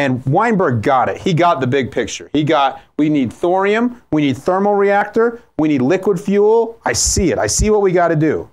And Weinberg got it. He got the big picture. He got we need thorium, we need thermal reactor, we need liquid fuel. I see it. I see what we got to do.